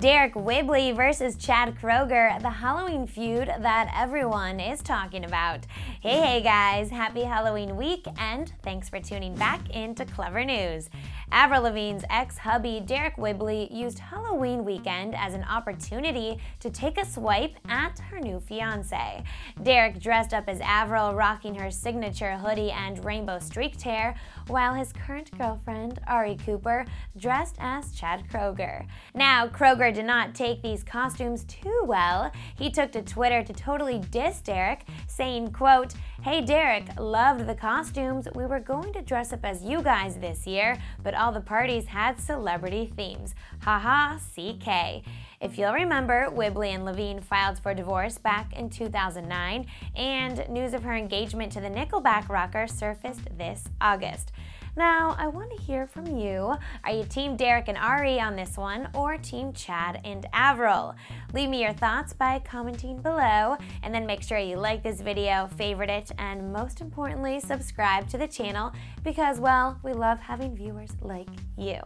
Deryck Whibley versus Chad Kroeger, the Halloween feud that everyone is talking about. Hey, hey guys, happy Halloween week, and thanks for tuning back into Clevver News. Avril Lavigne's ex-hubby Deryck Whibley used Halloween weekend as an opportunity to take a swipe at her new fiance. Deryck dressed up as Avril, rocking her signature hoodie and rainbow streaked hair, while his current girlfriend, Ari Cooper, dressed as Chad Kroeger. Now, Kroeger did not take these costumes too well. He took to Twitter to totally diss Deryck, saying, quote, Hey Deryck, loved the costumes. We were going to dress up as you guys this year, but all the parties had celebrity themes. Haha, CK. If you'll remember, Whibley and Lavigne filed for divorce back in 2009, and news of her engagement to the Nickelback rocker surfaced this August. Now, I want to hear from you. Are you Team Deryck and Ari on this one, or Team Chad and Avril? Leave me your thoughts by commenting below, and then make sure you like this video, favorite it, and most importantly, subscribe to the channel because, well, we love having viewers like you.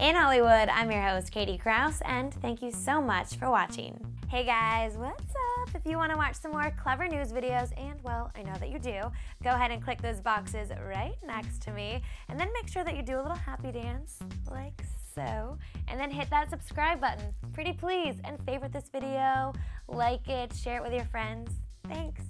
In Hollywood, I'm your host, Katie Krause, and thank you so much for watching. Hey guys, what's up? If you want to watch some more Clevver News videos, and well, I know that you do, go ahead and click those boxes right next to me, and then make sure that you do a little happy dance, like so, and then hit that subscribe button, pretty please, and favorite this video, like it, share it with your friends. Thanks.